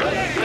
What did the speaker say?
Ready?